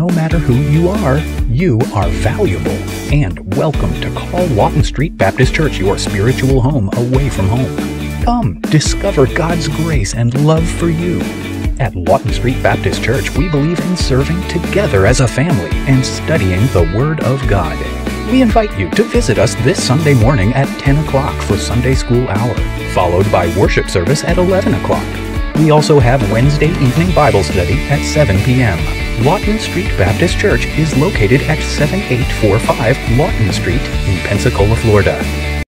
no matter who you are, you are valuable. And welcome to Call Lawton Street Baptist Church your spiritual home away from home. Come, discover God's grace and love for you. At Lawton Street Baptist Church, we believe in serving together as a family and studying the Word of God. We invite you to visit us this Sunday morning at 10 o'clock for Sunday School Hour, followed by worship service at 11 o'clock. We also have Wednesday evening Bible study at 7 p.m. Lawton Street Baptist Church is located at 7845 Lawton Street in Pensacola, Florida.